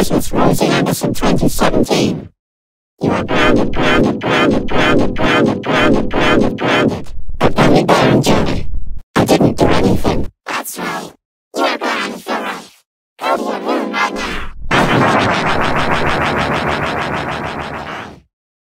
Christmas Rosie Anderson 2017. You are grounded, grounded, grounded, grounded, grounded, grounded, grounded, grounded, but only by enjoyment.